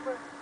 over.